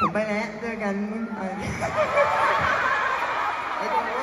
ผมไปแล้วเจอกันไอ้ตังนี้